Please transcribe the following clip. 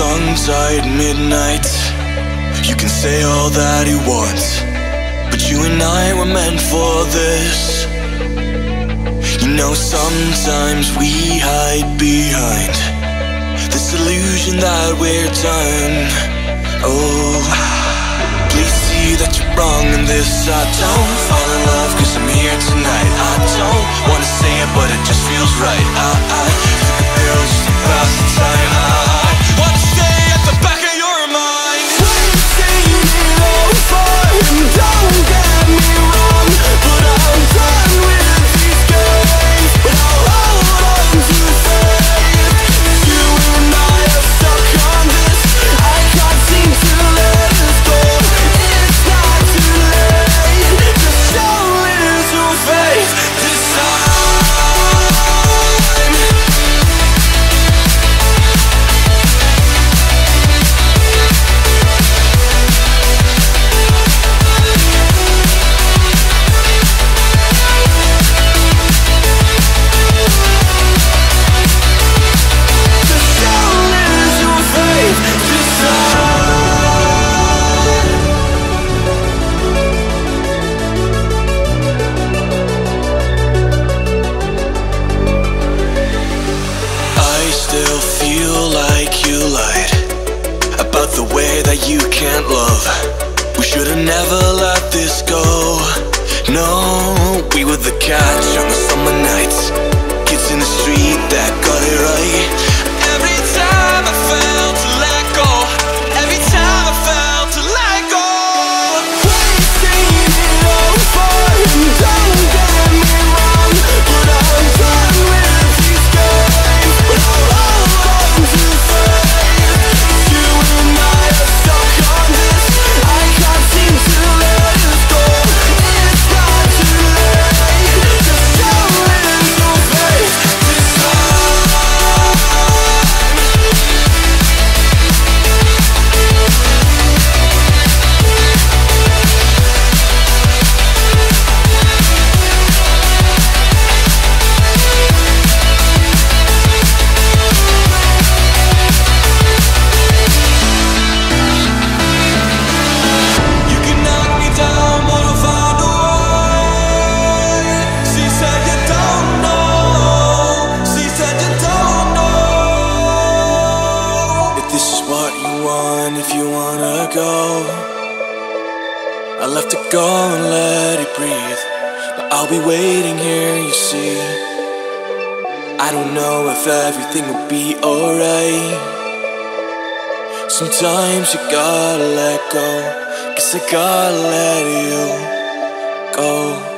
outside midnight. You can say all that you want, but you and I were meant for this. You know, sometimes we hide behind this illusion that we're done. Oh, please see that you're wrong in this. I don't fall in love cause I'm here tonight. I don't wanna say it, but it just feels right. I, I We should have never let this go. No, we were the catch on the want, if you wanna go, I'll have to go and let it breathe. But I'll be waiting here, you see. I don't know if everything will be alright. Sometimes you gotta let go. Cause I gotta let you go.